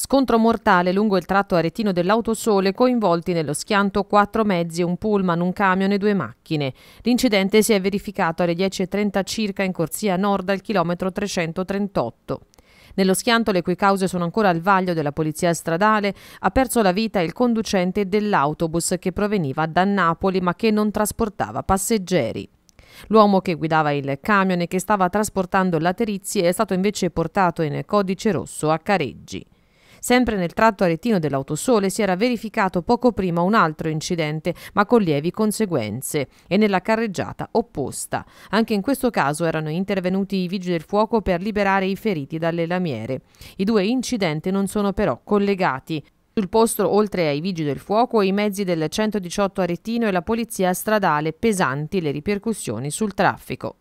Scontro mortale lungo il tratto aretino dell'Autosole, coinvolti nello schianto quattro mezzi, un pullman, un camion e due macchine. L'incidente si è verificato alle 10.30 circa in corsia nord al chilometro 338. Nello schianto, le cui cause sono ancora al vaglio della polizia stradale, ha perso la vita il conducente dell'autobus che proveniva da Napoli ma che non trasportava passeggeri. L'uomo che guidava il camion e che stava trasportando laterizi è stato invece portato in codice rosso a Careggi. Sempre nel tratto aretino dell'Autosole si era verificato poco prima un altro incidente, ma con lievi conseguenze, e nella carreggiata opposta. Anche in questo caso erano intervenuti i vigili del fuoco per liberare i feriti dalle lamiere. I due incidenti non sono però collegati. Sul posto, oltre ai vigili del fuoco, i mezzi del 118 Aretino e la polizia stradale pesanti le ripercussioni sul traffico.